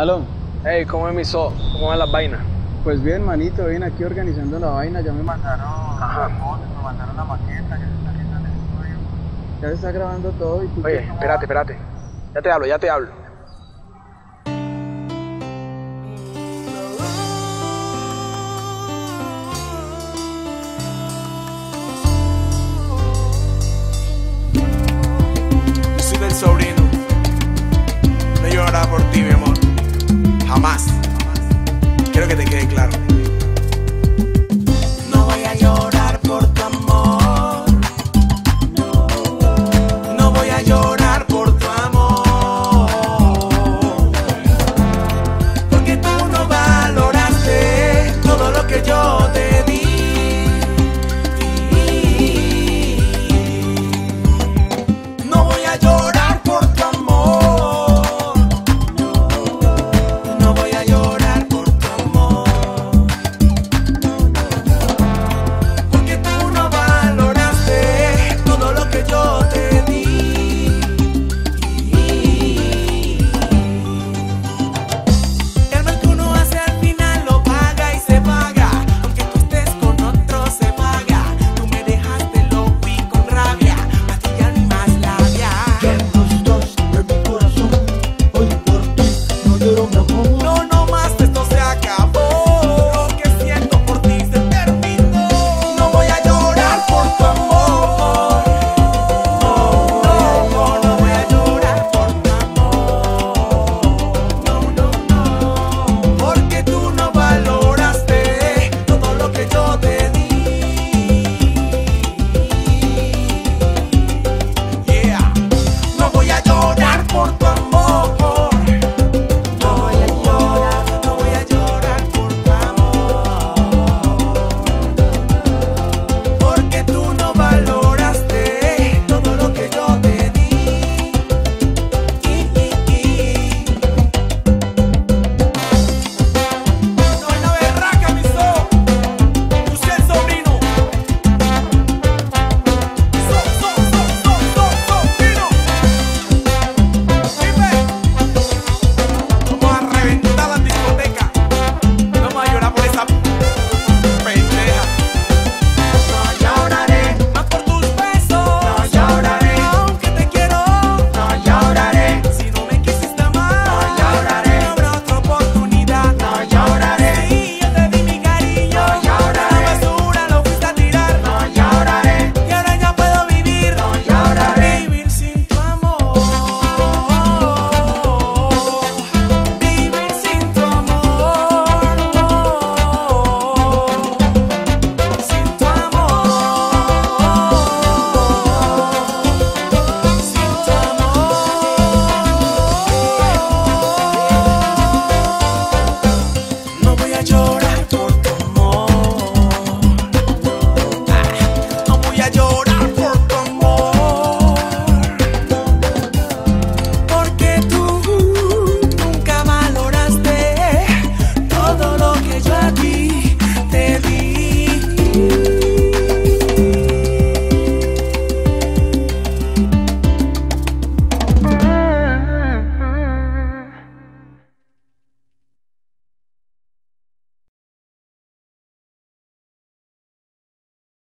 Aló, Hey, ¿cómo es mi so? ¿Cómo van las vainas? pues bien, manito, bien aquí organizando la vaina, ya me mandaron Ajá. me mandaron la maqueta, ya se está haciendo el estudio. Ya se está grabando todo y tú Oye, espérate, espérate. Ya te hablo, ya te hablo. Quiero que te quede claro.